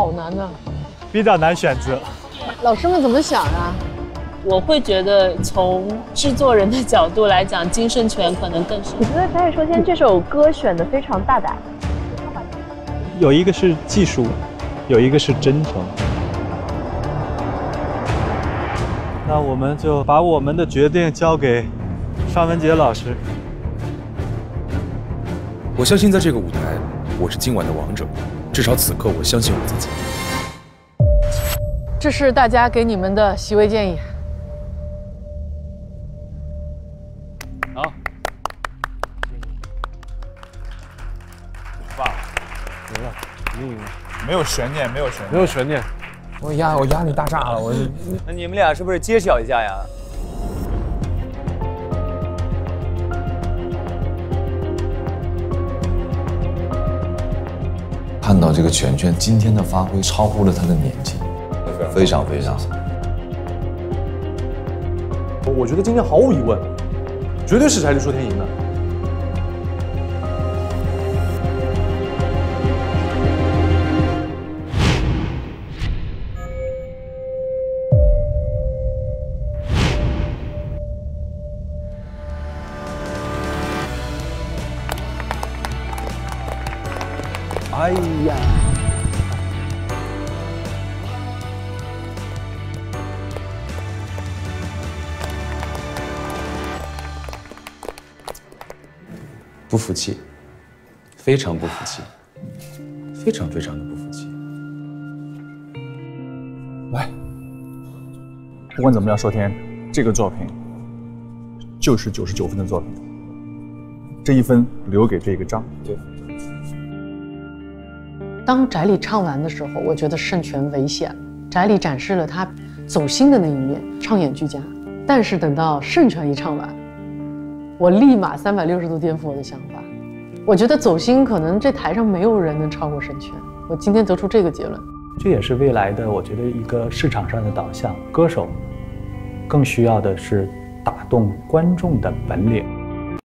好难啊，比较难选择。老师们怎么想啊？我会觉得从制作人的角度来讲，金圣权可能更是。我觉得《可以说天》这首歌选的非常大胆。有一个是技术，有一个是真诚。那我们就把我们的决定交给尚雯婕老师。我相信在这个舞台，我是今晚的王者。至少此刻，我相信我自己。这是大家给你们的席位建议。好，棒，赢了，肯定赢了，没有悬念，没有悬念，没有悬念。我压我压力大炸了，我。那你们俩是不是揭晓一下呀？看到这个拳拳今天的发挥超乎了他的年纪，非常非常。我觉得今天毫无疑问，绝对是柴丽说天赢的。哎呀！不服气，非常不服气，非常非常的不服气。来，不管怎么样，说天，这个作品就是九十九分的作品，这一分留给这个章。对。当翟里唱完的时候，我觉得圣权危险。翟里展示了他走心的那一面，唱演俱佳。但是等到圣权一唱完，我立马三百六十度颠覆我的想法。我觉得走心可能这台上没有人能超过圣权。我今天得出这个结论。这也是未来的，我觉得一个市场上的导向。歌手更需要的是打动观众的本领。